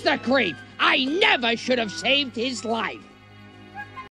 the creep! I never should have saved his life.